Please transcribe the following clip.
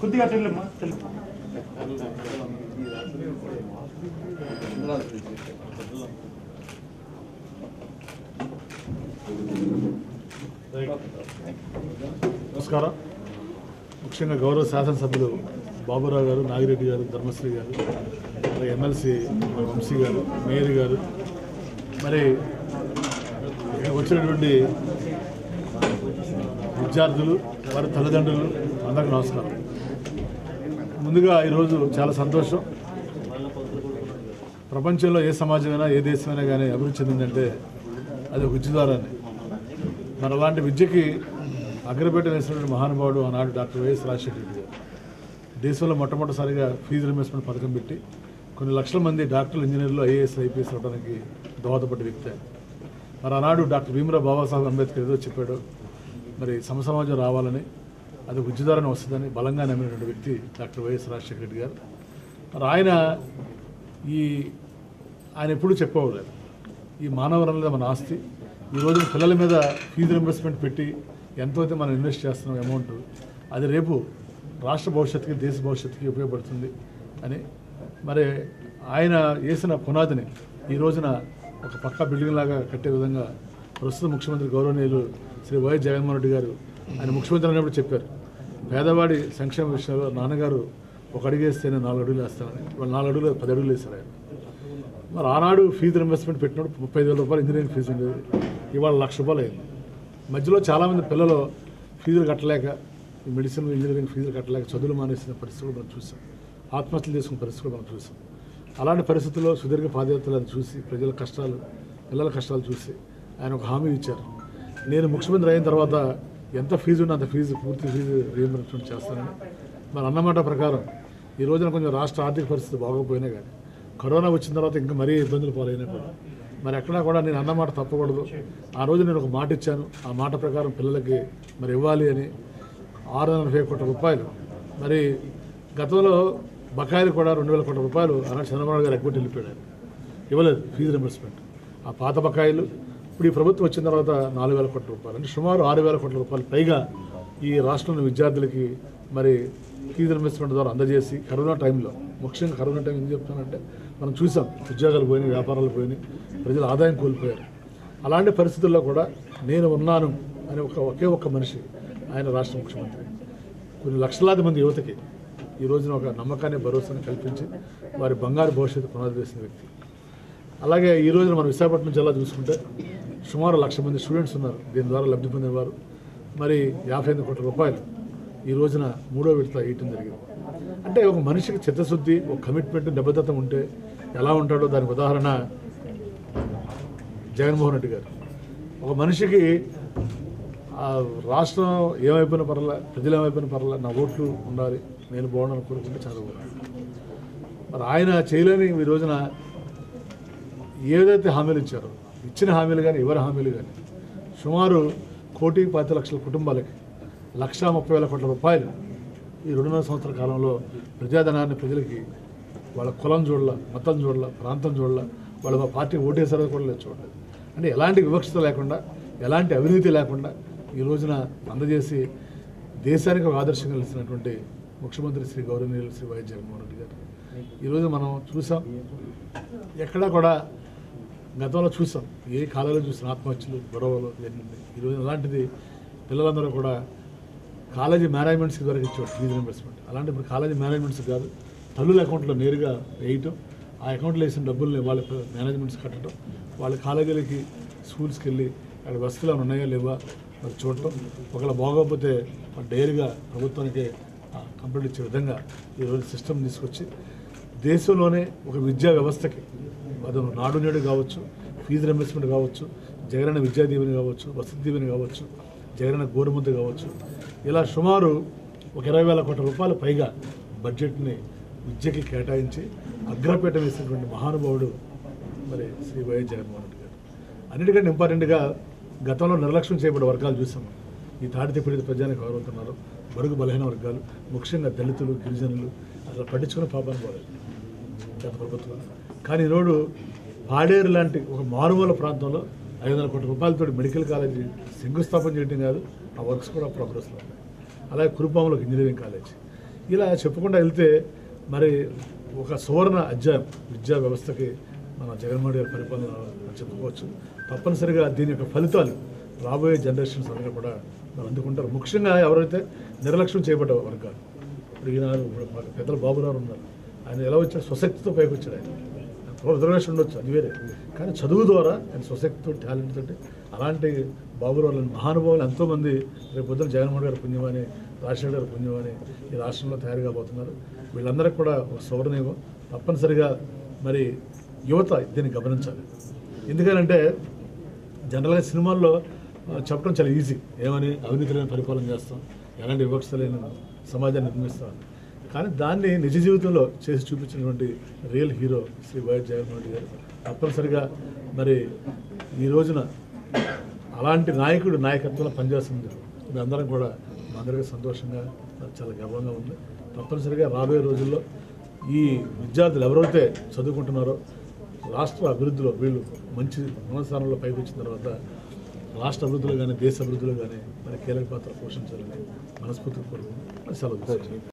కొద్దిగా చెల్లెమ్మా చెల్లి. నమస్కారం. ముఖ్యంగా గౌరవ శాసనసభ్యులు బాబురావు గారు నాగిరెడ్డి గారు ధర్మశ్రీ గారు మరి ఎమ్మెల్సీ వంశీ గారు మేయర్ గారు. మరి వచ్చినటువంటి విద్యార్థులు వారి తల్లిదండ్రులు అందరికీ నమస్కారం. ముందుగా ఈరోజు చాలా సంతోషం. ప్రపంచంలో ఏ సమాజమైనా ఏ దేశమైనా కానీ అభివృద్ధి చెందిందంటే అది ఒక విద్య ద్వారానే మరి అలాంటి విద్యకి అగ్రపేట వేసినటువంటి మహానుభావుడు ఆనాడు డాక్టర్ వైఎస్ రాజశేఖర రెడ్డి గారు. దేశంలో మొట్టమొదటిసారిగా ఫీజు రిమేస్మెంట్ పథకం పెట్టి కొన్ని లక్షల మంది డాక్టర్లు ఇంజనీర్లు ఐఏఎస్ ఐపీఎస్ అవడానికి దోహదపడ్డ వ్యక్తి ఆయన. మరి ఆనాడు డాక్టర్ భీమరావు బాబాసాహెబ్ అంబేద్కర్ ఏదో చెప్పాడు. మరి సమసమాజం రావాలని అది విద్య ద్వారానే వస్తుందని బలంగా నమ్మినటువంటి వ్యక్తి డాక్టర్ వైఎస్ రాజశేఖర రెడ్డి గారు. మరి ఆయన ఈ ఆయన ఎప్పుడూ చెప్పేవారు. ఈ మానవ వనరులే మన ఆస్తి ఈ రోజున పిల్లల మీద ఫీజు రింబర్స్మెంట్ పెట్టి ఎంతో అయితే మనం ఇన్వెస్ట్ చేస్తున్నాం అమౌంట్ అది రేపు రాష్ట్ర భవిష్యత్తుకి దేశ భవిష్యత్తుకి ఉపయోగపడుతుంది అని. మరి ఆయన వేసిన పునాదిని ఈ రోజున ఒక పక్కా బిల్డింగ్ లాగా కట్టే విధంగా ప్రస్తుత ముఖ్యమంత్రి గౌరవనీయులు శ్రీ వైఎస్ జగన్మోహన్ రెడ్డి గారు ఆయన ముఖ్యమంత్రి అన్నప్పుడు చెప్పారు. పేదవాడి సంక్షేమ విషయంలో నాన్నగారు ఒక అడుగు వేస్తే నేను నాలుగు అడుగులు వేస్తానని వాళ్ళు నాలుగు అడుగులు పది అడుగులు వేశారు ఆయన. మరి ఆనాడు ఫీజు ఇన్వెస్ట్మెంట్ పెట్టినప్పుడు ముప్పై వేల రూపాయలు ఇంజనీరింగ్ ఫీజు ఉండేది. ఇవాళ లక్ష రూపాయలు అయింది. మధ్యలో చాలామంది పిల్లలు ఫీజులు కట్టలేక ఈ మెడిసిన్ ఇంజనీరింగ్ ఫీజులు కట్టలేక చదువులు మానేసిన పరిస్థితులు మనం చూసాం. ఆత్మహత్యలు చేసుకున్న పరిస్థితులు మనం చూసాం. అలాంటి పరిస్థితుల్లో సుదీర్ఘ పాదయాత్రలను చూసి ప్రజల కష్టాలు పిల్లల కష్టాలు చూసి ఆయన ఒక హామీ ఇచ్చారు. నేను ముఖ్యమంత్రి అయిన తర్వాత ఎంత ఫీజు ఉన్నా అంత ఫీజు పూర్తి ఫీజు రీఎంబర్స్మెంట్ చేస్తానని. మరి అన్నమాట ప్రకారం ఈ రోజున కొంచెం రాష్ట్ర ఆర్థిక పరిస్థితి బాగోకపోయినా కానీ కరోనా వచ్చిన తర్వాత ఇంకా మరీ ఇబ్బందులు పాలైనప్పుడు మరి ఎక్కడా కూడా నేను అన్నమాట తప్పకూడదు. ఆ రోజు నేను ఒక మాట ఇచ్చాను. ఆ మాట ప్రకారం పిల్లలకి మరి ఇవ్వాలి అని. ఆరు వందల నలభై కోట్ల రూపాయలు. మరి గతంలో బకాయిలు కూడా రెండు వేల కోట్ల రూపాయలు అలా చంద్రబాబు గారు ఎక్కువ వెళ్ళిపోయాడు. ఇవ్వలేదు ఫీజు రింబర్స్మెంట్ ఆ పాత బకాయిలు ఇప్పుడు ఈ ప్రభుత్వం వచ్చిన తర్వాత నాలుగు వేల కోట్ల రూపాయలు. అంటే సుమారు ఆరు వేల కోట్ల రూపాయలు పైగా ఈ రాష్ట్రంలో విద్యార్థులకి మరి ఫీజు రింబర్స్మెంట్ ద్వారా అందజేసి కరోనా టైంలో ముఖ్యంగా కరోనా టైం ఏం చెప్తానంటే మనం చూసాం ఉద్యోగాలు పోయినాయి వ్యాపారాలు పోయినాయి ప్రజలు ఆదాయం కోల్పోయారు. అలాంటి పరిస్థితుల్లో కూడా నేను ఉన్నాను అని ఒక ఒకే ఒక్క మనిషి ఆయన రాష్ట్ర ముఖ్యమంత్రి. కొన్ని లక్షలాది మంది యువతకి ఈ రోజున ఒక నమ్మకాన్ని భరోసాను కల్పించి వారి బంగారు భవిష్యత్తు పునాది వేసిన వ్యక్తి. అలాగే ఈ రోజున మనం విశాఖపట్నం జిల్లా చూసుకుంటే సుమారు లక్ష మంది స్టూడెంట్స్ ఉన్నారు. దీని ద్వారా లబ్ధి పొందేవారు. మరి యాభై ఎనిమిది కోట్ల రూపాయలు ఈ రోజున మూడో విడత వేయటం జరిగింది. అంటే ఒక మనిషికి చిత్తశుద్ధి ఒక కమిట్మెంట్ నిబద్ధత ఉంటే ఎలా ఉంటాడో దానికి ఉదాహరణ జగన్మోహన్ రెడ్డి గారు. ఒక మనిషికి రాష్ట్రం ఏమైపోయిన పర్ల ప్రజలు ఏమైపోయిన పర్ల నా ఓట్లు ఉండాలి నేను బాగుండాలని కోరుకుంటే చదవాలి మరి ఆయన చేయలేని ఈ రోజున ఏదైతే హామీలు ఇచ్చారో ఇచ్చిన హామీలు కానీ ఎవరి హామీలు కానీ సుమారు కోటి పది లక్షల కుటుంబాలకి లక్షా ముప్పై వేల కోట్ల రూపాయలు ఈ రెండున్నర సంవత్సరాల కాలంలో ప్రజాధనాన్ని ప్రజలకి వాళ్ళ కులం చూడాల మతం చూడాల ప్రాంతం చూడాల వాళ్ళ మా పార్టీ ఓటేసారో కూడా లేదు చూడలేదు అంటే ఎలాంటి వివక్షత లేకుండా ఎలాంటి అవినీతి లేకుండా ఈ రోజున అందజేసి దేశానికి ఒక ఆదర్శంగా నిలిచినటువంటి ముఖ్యమంత్రి శ్రీ గౌరవనీయులు శ్రీ వైఎస్ జగన్మోహన్ రెడ్డి గారు. ఈరోజు మనం చూసాం ఎక్కడా కూడా గతంలో చూసాం. ఏ కాలంలో చూసిన ఆత్మహత్యలు గొడవలు జరిగింది ఈరోజు అలాంటిది పిల్లలందరూ కూడా కాలేజీ మేనేజ్మెంట్స్కి వరకు ఇచ్చాడు ఫీజు రింబర్స్మెంట్ అలాంటి ఇప్పుడు కాలేజీ మేనేజ్మెంట్స్ కాదు తల్లుల అకౌంట్లో నేరుగా వేయటం ఆ అకౌంట్లో వేసిన డబ్బుల్ని వాళ్ళ మేనేజ్మెంట్స్ కట్టడం వాళ్ళ కాలేజీలకి స్కూల్స్కి వెళ్ళి అక్కడ వసతులు ఉన్నాయా లేవా మరి చూడటం ఒకవేళ బాగోకపోతే డైరీగా ప్రభుత్వానికి కంప్లీట్ ఇచ్చే విధంగా ఈరోజు సిస్టమ్ తీసుకొచ్చి దేశంలోనే ఒక విద్యా వ్యవస్థకి అది నాడు నేడు కావచ్చు ఫీజు రింబర్స్మెంట్ కావచ్చు జగనన్న విద్యా దీవెన కావచ్చు వసతి దీవెన కావచ్చు జగనన్న గోరుముద్ద కావచ్చు. ఇలా సుమారు ఒక ఇరవై వేల కోట్ల రూపాయల పైగా బడ్జెట్ని విద్యకి కేటాయించి అగ్రపీఠ వేసినటువంటి మహానుభావుడు మరి శ్రీ వైఎస్ జగన్మోహన్ రెడ్డి గారు. అన్నిటికంటే ఇంపార్టెంట్గా గతంలో నిర్లక్ష్యం చేయబడిన వర్గాలు చూసాము ఈ తాడితే పీడిత ప్రజానికి గౌరవుతున్నారు బరుగు బలహీన వర్గాలు ముఖ్యంగా దళితులు గిరిజనులు అసలు పట్టించుకున్న పాపాన్ని పోలేదు. గత ప్రభుత్వం. కానీ ఈరోజు పాడేరు లాంటి ఒక మారుమూల ప్రాంతంలో ఐదు వందల కోట్ల రూపాయలతో మెడికల్ కాలేజీ శంకుస్థాపన చేయడం కాదు ఆ వర్క్స్ కూడా ప్రోగ్రెస్లో ఉన్నాయి. అలాగే కురుపాములో ఇంజనీరింగ్ కాలేజ్. ఇలా చెప్పకుండా వెళ్తే మరి ఒక సువర్ణ అధ్యాయం విద్యా వ్యవస్థకి మన జగన్మోహన్ గారి పరిపాలన చెప్పుకోవచ్చు. తప్పనిసరిగా దీని యొక్క ఫలితాలు రాబోయే జనరేషన్స్ అందరూ కూడా మనం అందుకుంటారు. ముఖ్యంగా ఎవరైతే నిర్లక్ష్యం చేయబడ్డ వర్గాలు ఇప్పుడు ఈనాడు ఇప్పుడు బాబురావు ఉన్నారు. ఆయన ఎలా వచ్చాడు? స్వశక్తితో పైకి వచ్చాడు ఆయన. రిజర్వేషన్ ఉండొచ్చు అది వేరే. కానీ చదువు ద్వారా ఆయన స్వశక్తితో టాలెంట్ తోటి అలాంటి బాబురావులను మహానుభావులు ఎంతోమంది రేపు పొద్దున జగన్మోహన్ గారి పుణ్యమని రాజశేఖర్ గారి పుణ్యమని ఈ రాష్ట్రంలో తయారు కాబోతున్నారు. వీళ్ళందరికీ కూడా ఒక సౌవర్ణయుగం తప్పనిసరిగా మరి యువత దీన్ని గమనించాలి. ఎందుకనంటే జనరల్గా సినిమాల్లో చెప్పడం చాలా ఈజీ. ఏమని అవినీతి లేని పరిపాలన చేస్తాం ఎలాంటి వివక్ష లేని సమాజాన్ని నిర్మిస్తాం. కానీ దాన్ని నిజ జీవితంలో చేసి చూపించినటువంటి real hero Shri YS Jaganmohan Reddy garu తప్పనిసరిగా మరి ఈ రోజున అలాంటి నాయకుడు నాయకత్వంలో పనిచేస్తుంది. మీ అందరం కూడా మా అందరికీ సంతోషంగా చాలా గర్వంగా ఉంది. తప్పనిసరిగా రాబోయే రోజుల్లో ఈ విద్యార్థులు ఎవరైతే చదువుకుంటున్నారో రాష్ట్ర అభివృద్ధిలో వీళ్ళు మంచి ఉన్నత స్థానంలో పైకి వచ్చిన తర్వాత రాష్ట్ర అభివృద్ధిలో కానీ దేశ అభివృద్ధిలో కానీ మరి కీలక పాత్ర పోషించాలని మనస్ఫూర్తి కోరుకుంటున్నాను. సెలవు